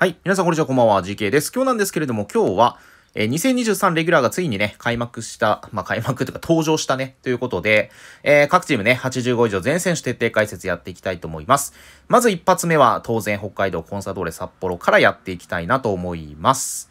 はい。皆さん、こんにちは。こんばんは。GK です。今日なんですけれども、今日は、えー、2023レギュラーがついにね、開幕した、まあ、開幕というか登場したね、ということで、えー、各チームね、85以上全選手徹底解説やっていきたいと思います。まず一発目は、当然、北海道コンサドーレ札幌からやっていきたいなと思います。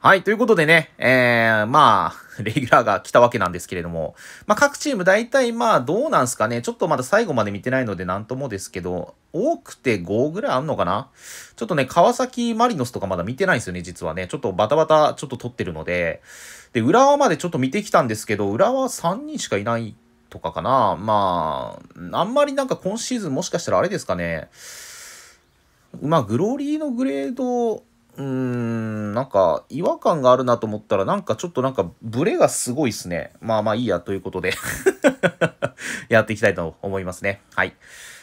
はい。ということでね、えー、まあ、レギュラーが来たわけなんですけれども、まあ、各チーム大体まあ、どうなんすかね。ちょっとまだ最後まで見てないのでなんともですけど、多くて5ぐらいあんのかなちょっとね、川崎マリノスとかまだ見てないんですよね、実はね。ちょっとバタバタちょっと撮ってるので。で、浦和までちょっと見てきたんですけど、浦和3人しかいないとかかな。まあ、あんまりなんか今シーズンもしかしたらあれですかね。まあ、グローリーのグレード、うーん、なんか違和感があるなと思ったら、なんかちょっとなんかブレがすごいっすね。まあまあいいやということで やっていきたいと思いますね。はい。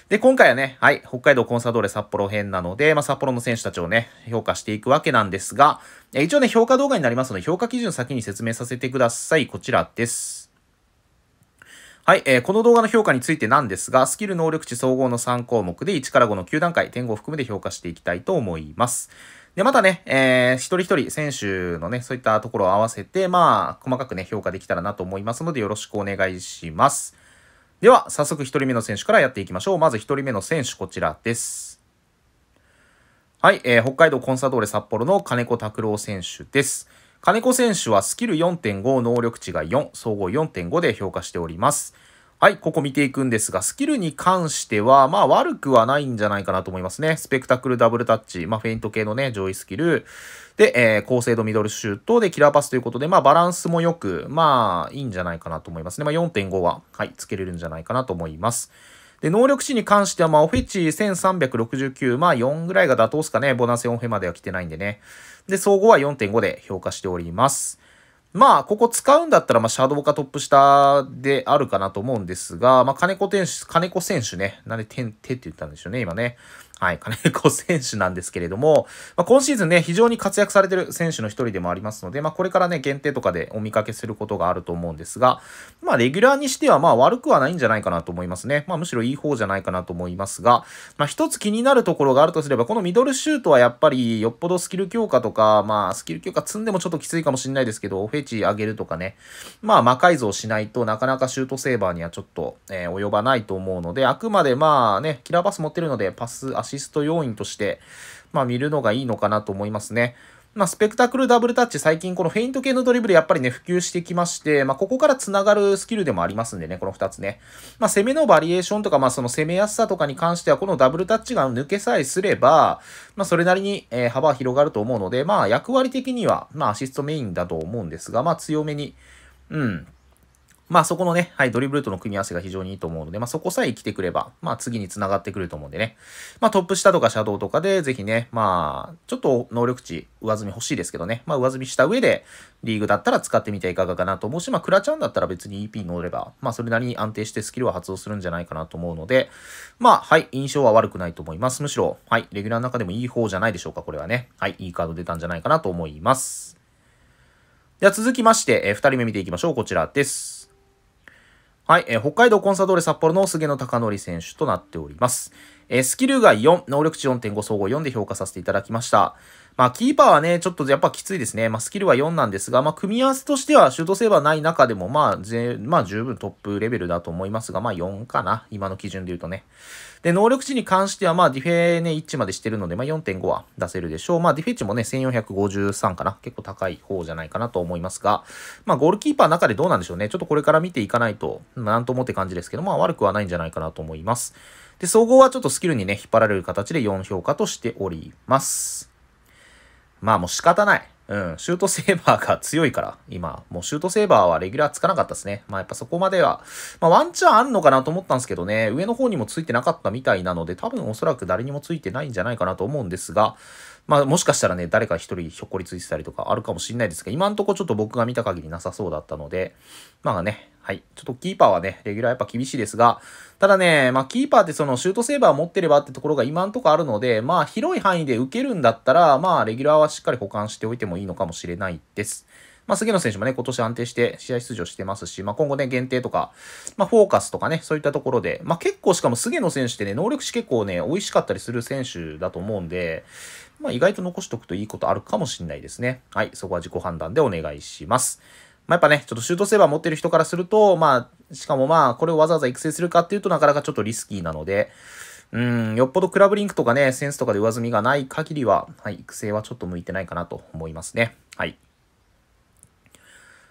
で、今回はね、はい、北海道コンサドーレ札幌編なので、まあ、札幌の選手たちをね、評価していくわけなんですが、一応ね、評価動画になりますので、評価基準先に説明させてください。こちらです。はい、えー、この動画の評価についてなんですが、スキル能力値総合の3項目で1から5の9段階、点5を含めて評価していきたいと思います。で、またね、えー、一人一人選手のね、そういったところを合わせて、まあ、細かくね、評価できたらなと思いますので、よろしくお願いします。では、早速一人目の選手からやっていきましょう。まず一人目の選手、こちらです。はい、えー、北海道コンサドーレ札幌の金子拓郎選手です。金子選手はスキル4.5、能力値が4、総合4.5で評価しております。はい、ここ見ていくんですが、スキルに関しては、まあ悪くはないんじゃないかなと思いますね。スペクタクルダブルタッチ、まあフェイント系のね、上位スキル。で、えー、高精度ミドルシュートでキラーパスということで、まあバランスも良く、まあいいんじゃないかなと思いますね。まあ4.5は、はい、つけれるんじゃないかなと思います。で、能力値に関しては、まあ、オフェチ1369、まあ、4ぐらいが妥当ですかね。ボーナス4フェまでは来てないんでね。で、総合は4.5で評価しております。まあ、ここ使うんだったら、まあ、シャドウかトップ下であるかなと思うんですが、まあ、金子選手、金子選手ね、なんで手、手って言ったんでしょうね、今ね。はい、金子選手なんですけれども、まあ、今シーズンね、非常に活躍されてる選手の一人でもありますので、まあ、これからね、限定とかでお見かけすることがあると思うんですが、まあ、レギュラーにしては、まあ、悪くはないんじゃないかなと思いますね。まあ、むしろいい方じゃないかなと思いますが、まあ、一つ気になるところがあるとすれば、このミドルシュートはやっぱり、よっぽどスキル強化とか、まあ、スキル強化積んでもちょっときついかもしれないですけど、フェチ上げるとかね、まあ、魔改造しないとなかなかシュートセーバーにはちょっと、えー、及ばないと思うので、あくまでまあね、キラーパス持ってるので、パス、シスト要因として、まあ見るのがいいのかなと思いますね。まあ、スペクタクルダブルタッチ、最近このフェイント系のドリブルやっぱりね、普及してきまして、まあ、ここから繋がるスキルでもありますんでね、この2つね。まあ、攻めのバリエーションとか、まあ、その攻めやすさとかに関しては、このダブルタッチが抜けさえすれば、まあ、それなりに、え、幅は広がると思うので、まあ、役割的には、まあ、アシストメインだと思うんですが、まあ、強めに、うん、まあそこのね、はい、ドリブルとの組み合わせが非常にいいと思うので、まあそこさえ来てくれば、まあ次に繋がってくると思うんでね。まあトップ下とかシャドウとかで、ぜひね、まあ、ちょっと能力値上積み欲しいですけどね。まあ上積みした上で、リーグだったら使ってみてはいかがかなと思うし、まあクラチャンだったら別に EP に乗れば、まあそれなりに安定してスキルは発動するんじゃないかなと思うので、まあはい、印象は悪くないと思います。むしろ、はい、レギュラーの中でもいい方じゃないでしょうか、これはね。はい、いいカード出たんじゃないかなと思います。では続きまして、えー、二人目見ていきましょう。こちらです。はい、えー、北海道コンサドーレ札幌の菅野貴則選手となっております。えー、スキルが4、能力値4.5、総合4で評価させていただきました。まあ、キーパーはね、ちょっとやっぱきついですね。まあ、スキルは4なんですが、まあ、組み合わせとしては、シュートセーバーない中でも、まあ、ぜ、まあ、十分トップレベルだと思いますが、まあ、4かな。今の基準で言うとね。で、能力値に関しては、まあ、ディフェね、一致までしてるので、まあ、4.5は出せるでしょう。まあ、ディフェッチもね、1453かな。結構高い方じゃないかなと思いますが、まあ、ゴールキーパーの中でどうなんでしょうね。ちょっとこれから見ていかないと、なんともって感じですけど、まあ、悪くはないんじゃないかなと思います。で、総合はちょっとスキルにね、引っ張られる形で4評価としております。まあ、もう仕方ない。うん、シュートセーバーが強いから、今。もうシュートセーバーはレギュラーつかなかったですね。まあやっぱそこまでは、まあワンチャンあんのかなと思ったんですけどね、上の方にもついてなかったみたいなので、多分おそらく誰にもついてないんじゃないかなと思うんですが、まあもしかしたらね、誰か一人ひょっこりついてたりとかあるかもしれないですが、今んとこちょっと僕が見た限りなさそうだったので、まあね、はい。ちょっとキーパーはね、レギュラーやっぱ厳しいですが、ただね、まあキーパーってそのシュートセーバー持ってればってところが今んとこあるので、まあ広い範囲で受けるんだったら、まあレギュラーはしっかり保管しておいてもいいのかもしれないです。まあ、杉野選手もね、今年安定して試合出場してますし、まあ、今後ね、限定とか、まあ、フォーカスとかね、そういったところで、まあ、結構しかも杉野選手ってね、能力値結構ね、美味しかったりする選手だと思うんで、まあ、意外と残しておくといいことあるかもしれないですね。はい、そこは自己判断でお願いします。まあ、やっぱね、ちょっとシュートセーバー持ってる人からすると、まあ、しかもまあ、これをわざわざ育成するかっていうとなかなかちょっとリスキーなので、うん、よっぽどクラブリンクとかね、センスとかで上積みがない限りは、はい、育成はちょっと向いてないかなと思いますね。はい。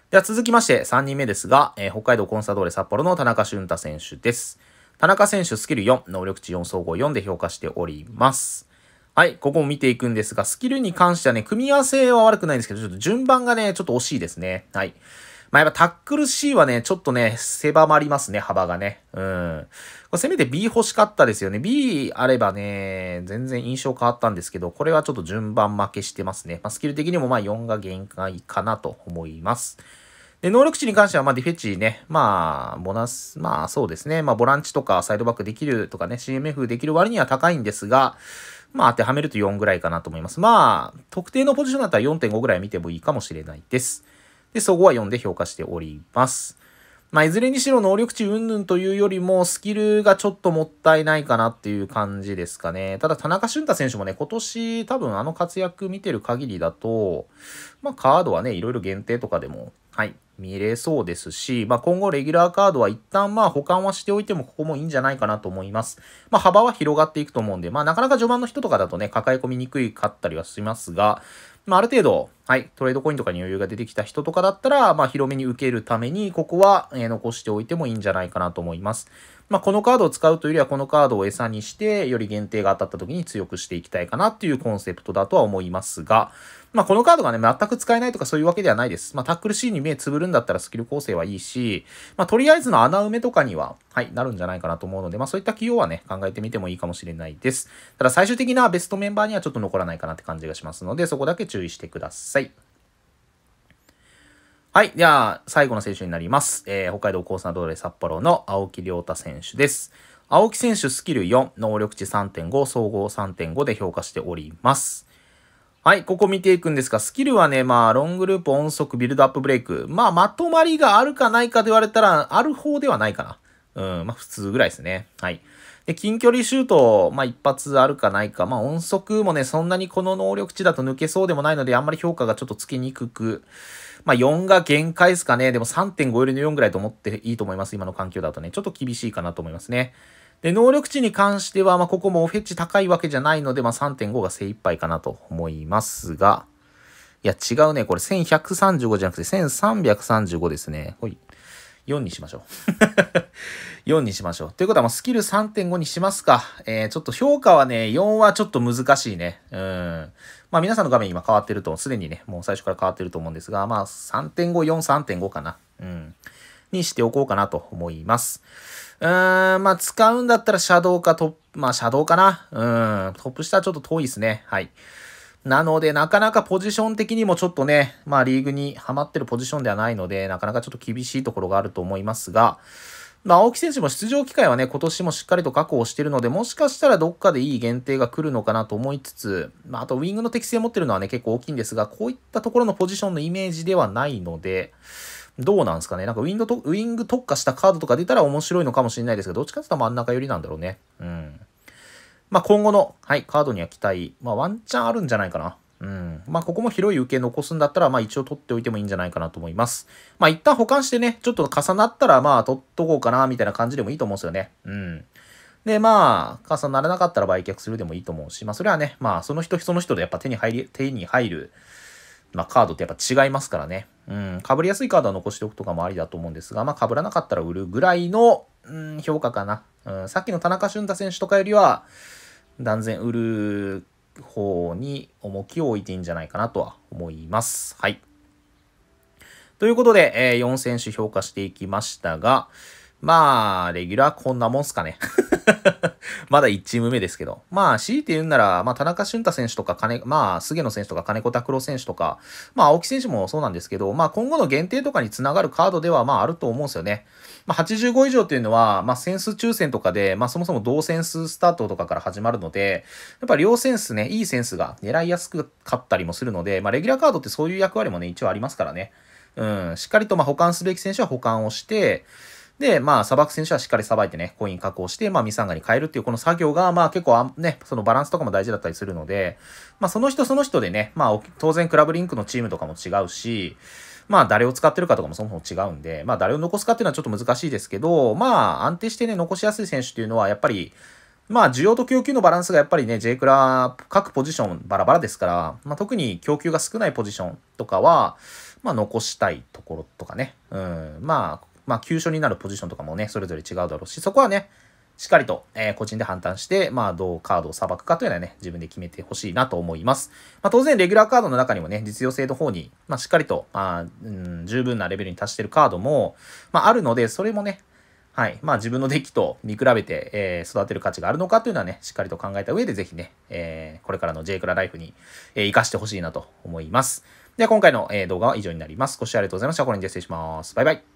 では続きまして、3人目ですが、えー、北海道コンサドーレ札幌の田中俊太選手です。田中選手、スキル4、能力値4総合4で評価しております。はい、ここも見ていくんですが、スキルに関してはね、組み合わせは悪くないんですけど、ちょっと順番がね、ちょっと惜しいですね。はい。まあ、やっぱタックル C はね、ちょっとね、狭まりますね、幅がね。うん。これせめて B 欲しかったですよね。B あればね、全然印象変わったんですけど、これはちょっと順番負けしてますね。まあ、スキル的にもまあ4が限界かなと思います。で、能力値に関しては、まあ、ディフェッチね、まあ、ボナス、まあ、そうですね。まあ、ボランチとかサイドバックできるとかね、CMF できる割には高いんですが、まあ当てはめると4ぐらいかなと思います。まあ、特定のポジションだったら4.5ぐらい見てもいいかもしれないです。で、そこは4で評価しております。まあ、いずれにしろ能力値云々というよりも、スキルがちょっともったいないかなっていう感じですかね。ただ、田中俊太選手もね、今年多分あの活躍見てる限りだと、まあ、カードはね、いろいろ限定とかでも、はい、見れそうですし、まあ、今後レギュラーカードは一旦まあ保管はしておいてもここもいいんじゃないかなと思います。まあ、幅は広がっていくと思うんで、まあ、なかなか序盤の人とかだとね、抱え込みにくいかったりはしますが、まあ、ある程度、はい、トレードコインとかに余裕が出てきた人とかだったら、まあ、広めに受けるために、ここは、えー、残しておいてもいいんじゃないかなと思います。まあ、このカードを使うというよりは、このカードを餌にして、より限定が当たった時に強くしていきたいかなっていうコンセプトだとは思いますが、まあ、このカードがね、全く使えないとかそういうわけではないです。まあ、タックル C に目つぶるんだったらスキル構成はいいし、まあ、とりあえずの穴埋めとかには、はい、なるんじゃないかなと思うので、まあ、そういった起用はね、考えてみてもいいかもしれないです。ただ、最終的なベストメンバーにはちょっと残らないかなって感じがしますので、そこだけ注意してください。はい。では、最後の選手になります。えー、北海道コースナドーレ札幌の青木亮太選手です。青木選手スキル4、能力値3.5、総合3.5で評価しております。はい、ここ見ていくんですが、スキルはね、まあ、ロングループ、音速、ビルドアップブレイク。まあ、まとまりがあるかないかで言われたら、ある方ではないかな。うん、まあ、普通ぐらいですね。はい。で、近距離シュート、まあ、一発あるかないか。まあ、音速もね、そんなにこの能力値だと抜けそうでもないので、あんまり評価がちょっとつけにくく、まあ4が限界ですかね。でも3.5よりの4ぐらいと思っていいと思います。今の環境だとね。ちょっと厳しいかなと思いますね。で、能力値に関しては、まあここもオフェッチ高いわけじゃないので、まあ3.5が精一杯かなと思いますが、いや違うね。これ1135じゃなくて1335ですね。ほい。4にしましょう。4にしましょう。ということは、スキル3.5にしますか。えー、ちょっと評価はね、4はちょっと難しいね。うん。まあ皆さんの画面今変わってると、すでにね、もう最初から変わってると思うんですが、まあ3.5、4、3.5かな。うん。にしておこうかなと思います。うーん、まあ使うんだったらシャドウかトップ、まあシャドウかな。うん、トップ下はちょっと遠いですね。はい。なので、なかなかポジション的にもちょっとね、まあリーグにハマってるポジションではないので、なかなかちょっと厳しいところがあると思いますが、まあ、青木選手も出場機会はね、今年もしっかりと確保してるので、もしかしたらどっかでいい限定が来るのかなと思いつつ、まあ、あとウィングの適性持ってるのはね、結構大きいんですが、こういったところのポジションのイメージではないので、どうなんですかね？なんかウィンドと、ウィング特化したカードとか出たら面白いのかもしれないですけど、どっちかっていうと真ん中寄りなんだろうね。うん。まあ、今後の、はい、カードには期待、まあ、ワンチャンあるんじゃないかな。うん。まあ、ここも広い受け残すんだったら、まあ、一応取っておいてもいいんじゃないかなと思います。まあ、一旦保管してね、ちょっと重なったら、まあ、取っとこうかな、みたいな感じでもいいと思うんですよね。うん。で、まあ、重ならなかったら売却するでもいいと思うし、まあ、それはね、まあ、その人その人でやっぱ手に入り、手に入る、まあ、カードってやっぱ違いますからね。うん。被りやすいカードは残しておくとかもありだと思うんですが、まあ、被らなかったら売るぐらいの、うん、評価かな。うん。さっきの田中俊太選手とかよりは、断然売る方に重きを置いていいんじゃないかなとは思います。はい。ということで、えー、4選手評価していきましたが、まあ、レギュラーこんなもんすかね。まだ1チーム目ですけど。まあ、強いて言うんなら、まあ、田中俊太選手とか、金、まあ、菅野選手とか、金子拓郎選手とか、まあ、青木選手もそうなんですけど、まあ、今後の限定とかにつながるカードでは、まあ、あると思うんですよね。まあ、85以上っていうのは、まあ、センス抽選とかで、まあ、そもそも同センススタートとかから始まるので、やっぱ両センスね、いいセンスが狙いやすくかったりもするので、まあ、レギュラーカードってそういう役割もね、一応ありますからね。うん、しっかりと、まあ、保管すべき選手は保管をして、で、まあ、砂漠選手はしっかりさばいてね、コイン確保して、まあ、ミサンガに変えるっていうこの作業が、まあ、結構あね、そのバランスとかも大事だったりするので、まあ、その人その人でね、まあ、当然クラブリンクのチームとかも違うし、まあ、誰を使ってるかとかもそもそも違うんで、まあ、誰を残すかっていうのはちょっと難しいですけど、まあ、安定してね、残しやすい選手っていうのは、やっぱり、まあ、需要と供給のバランスがやっぱりね、J クラ、各ポジションバラバラですから、まあ、特に供給が少ないポジションとかは、まあ、残したいところとかね、うん、まあ、まあ、急所になるポジションとかもね、それぞれ違うだろうし、そこはね、しっかりと、えー、個人で判断して、まあ、どうカードを裁くかというのはね、自分で決めてほしいなと思います。まあ、当然、レギュラーカードの中にもね、実用性の方に、まあ、しっかりと、まあ、うん、十分なレベルに達してるカードも、まあ、あるので、それもね、はい。まあ自分のデッキと見比べて、えー、育てる価値があるのかというのはね、しっかりと考えた上でぜひね、えー、これからの J クラライフに、えー、活かしてほしいなと思います。では今回の、えー、動画は以上になります。ご視聴ありがとうございました。これにて失礼します。バイバイ。